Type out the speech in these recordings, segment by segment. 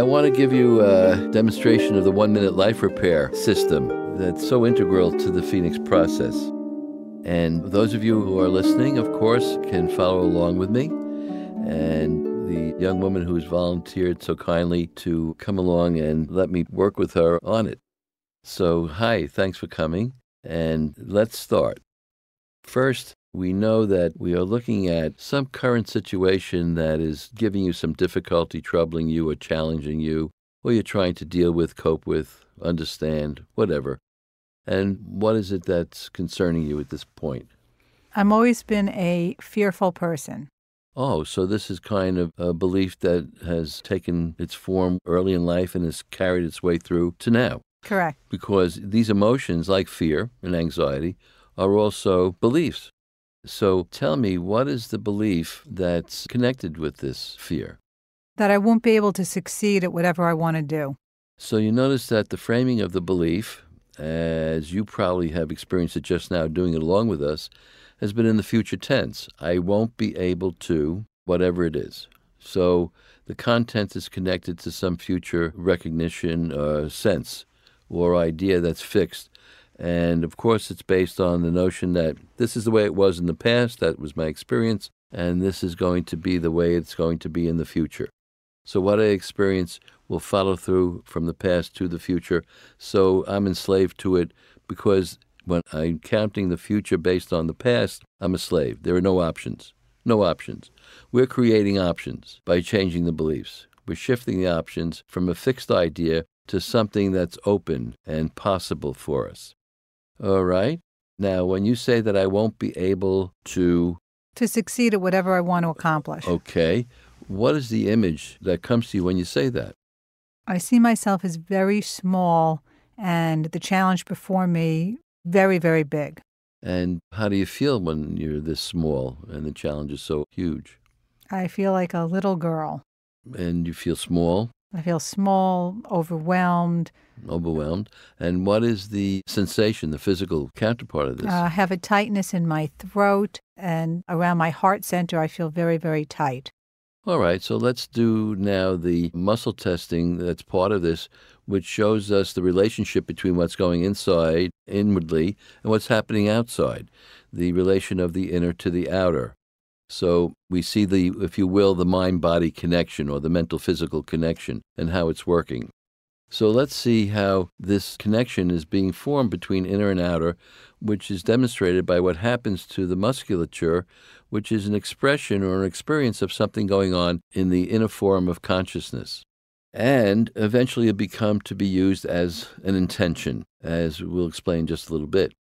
I want to give you a demonstration of the one minute life repair system that's so integral to the Phoenix process. And those of you who are listening, of course, can follow along with me. And the young woman who has volunteered so kindly to come along and let me work with her on it. So, hi, thanks for coming. And let's start. First, we know that we are looking at some current situation that is giving you some difficulty, troubling you, or challenging you, or you're trying to deal with, cope with, understand, whatever. And what is it that's concerning you at this point? I've always been a fearful person. Oh, so this is kind of a belief that has taken its form early in life and has carried its way through to now. Correct. Because these emotions, like fear and anxiety, are also beliefs. So tell me, what is the belief that's connected with this fear? That I won't be able to succeed at whatever I want to do. So you notice that the framing of the belief, as you probably have experienced it just now doing it along with us, has been in the future tense. I won't be able to, whatever it is. So the content is connected to some future recognition or sense or idea that's fixed. And of course, it's based on the notion that this is the way it was in the past, that was my experience, and this is going to be the way it's going to be in the future. So, what I experience will follow through from the past to the future. So, I'm enslaved to it because when I'm counting the future based on the past, I'm a slave. There are no options. No options. We're creating options by changing the beliefs. We're shifting the options from a fixed idea to something that's open and possible for us. All right? Now, when you say that I won't be able to. To succeed at whatever I want to accomplish. Okay. What is the image that comes to you when you say that? I see myself as very small and the challenge before me very, very big. And how do you feel when you're this small and the challenge is so huge? I feel like a little girl. And you feel small? I feel small, overwhelmed. Overwhelmed. And what is the sensation, the physical counterpart of this? Uh, I have a tightness in my throat and around my heart center. I feel very, very tight. All right, so let's do now the muscle testing that's part of this, which shows us the relationship between what's going inside, inwardly, and what's happening outside, the relation of the inner to the outer. So we see the, if you will, the mind body connection or the mental physical connection and how it's working. So let's see how this connection is being formed between inner and outer, which is demonstrated by what happens to the musculature, which is an expression or an experience of something going on in the inner form of consciousness. And eventually it become to be used as an intention, as we'll explain just a little bit.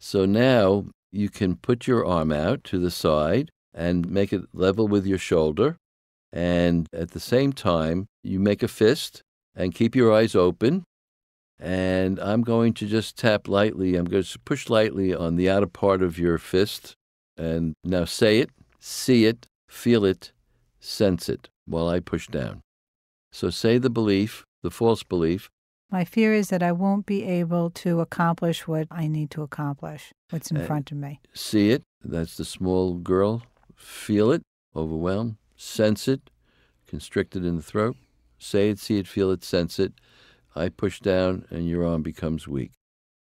So now you can put your arm out to the side and make it level with your shoulder. And at the same time, you make a fist and keep your eyes open. And I'm going to just tap lightly. I'm going to push lightly on the outer part of your fist. And now say it, see it, feel it, sense it while I push down. So say the belief, the false belief. My fear is that I won't be able to accomplish what I need to accomplish, what's in Uh, front of me. See it. That's the small girl. Feel it, overwhelm, Sense it, constricted in the throat. Say it, see it, feel it, sense it. I push down and your arm becomes weak.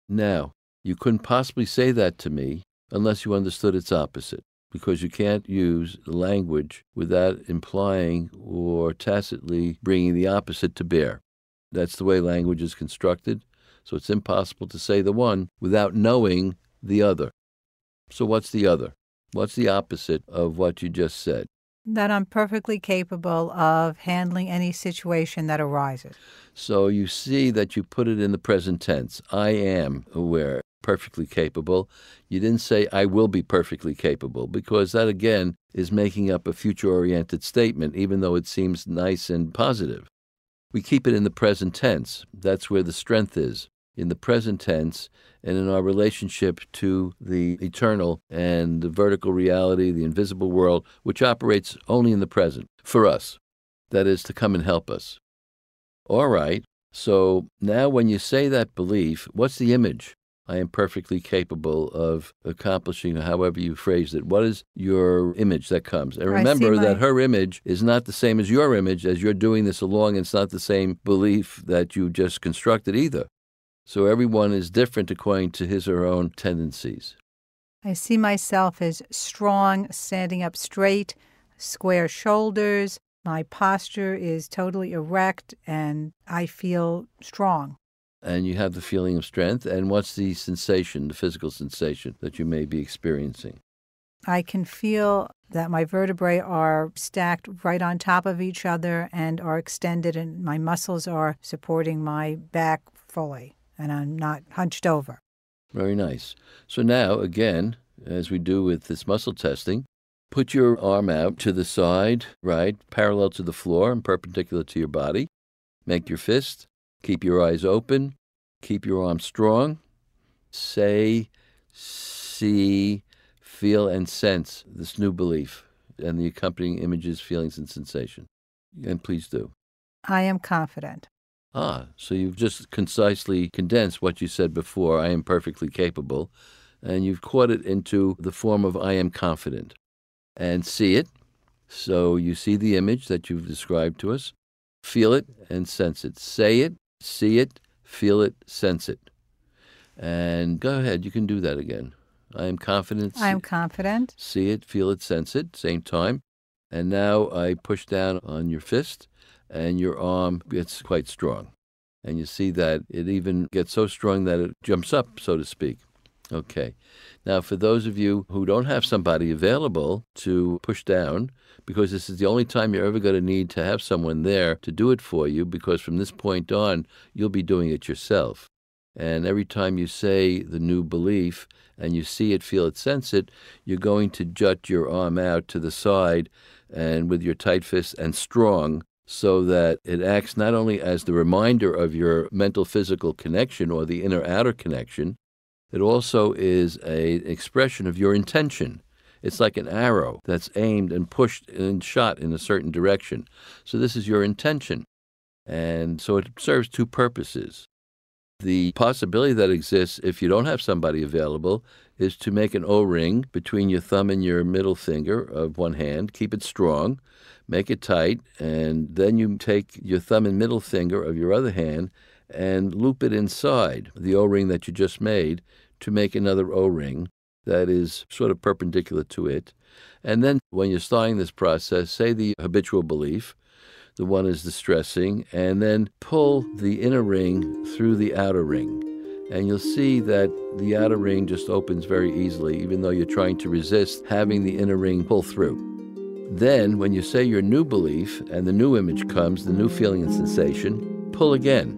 Now, you couldn't possibly say that to me unless you understood its opposite, because you can't use language without implying or tacitly bringing the opposite to bear. That's the way language is constructed, so it's impossible to say the one without knowing the other. So, what's the other? What's the opposite of what you just said? That I'm perfectly capable of handling any situation that arises. So you see that you put it in the present tense. I am aware, perfectly capable. You didn't say, I will be perfectly capable, because that again is making up a future oriented statement, even though it seems nice and positive. We keep it in the present tense. That's where the strength is. In the present tense and in our relationship to the eternal and the vertical reality, the invisible world, which operates only in the present for us. That is to come and help us. All right. So now when you say that belief, what's the image? I am perfectly capable of accomplishing however you phrased it. What is your image that comes? And remember that her image is not the same as your image as you're doing this along. It's not the same belief that you just constructed either. So everyone is different according to his or her own tendencies. I see myself as strong, standing up straight, square shoulders. My posture is totally erect, and I feel strong and you have the feeling of strength. And what's the sensation, the physical sensation that you may be experiencing? I can feel that my vertebrae are stacked right on top of each other and are extended, and my muscles are supporting my back fully, and I'm not hunched over. Very nice. So now, again, as we do with this muscle testing, put your arm out to the side, right, parallel to the floor and perpendicular to your body. Make your fist Keep your eyes open. Keep your arms strong. Say, see, feel, and sense this new belief and the accompanying images, feelings, and sensation. And please do. I am confident. Ah, so you've just concisely condensed what you said before I am perfectly capable, and you've caught it into the form of I am confident. And see it. So you see the image that you've described to us, feel it, and sense it. Say it, see it, feel it, sense it. And go ahead, you can do that again. I am confident. I am confident. See it, feel it, sense it, same time. And now I push down on your fist, and your arm gets quite strong. And you see that it even gets so strong that it jumps up, so to speak. Okay. Now, for those of you who don't have somebody available to push down, because this is the only time you're ever going to need to have someone there to do it for you, because from this point on, you'll be doing it yourself. And every time you say the new belief and you see it, feel it, sense it, you're going to jut your arm out to the side and with your tight fist and strong so that it acts not only as the reminder of your mental physical connection or the inner outer connection, it also is an expression of your intention. It's like an arrow that's aimed and pushed and shot in a certain direction. So this is your intention. And so it serves two purposes. The possibility that exists if you don't have somebody available is to make an O ring between your thumb and your middle finger of one hand, keep it strong, make it tight, and then you take your thumb and middle finger of your other hand and loop it inside the O ring that you just made to make another O ring that is sort of perpendicular to it. And then when you're starting this process, say the habitual belief, the one is distressing, and then pull the inner ring through the outer ring. And you'll see that the outer ring just opens very easily, even though you're trying to resist having the inner ring pull through. Then, when you say your new belief and the new image comes, the new feeling and sensation, pull again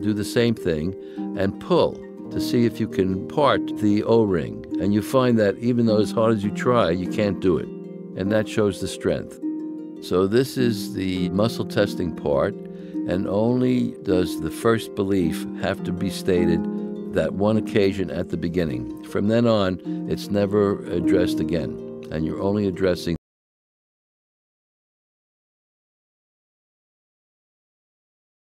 do the same thing and pull to see if you can part the O ring. And you find that even though as hard as you try, you can't do it. And that shows the strength. So, this is the muscle testing part, and only does the first belief have to be stated that one occasion at the beginning. From then on, it's never addressed again, and you're only addressing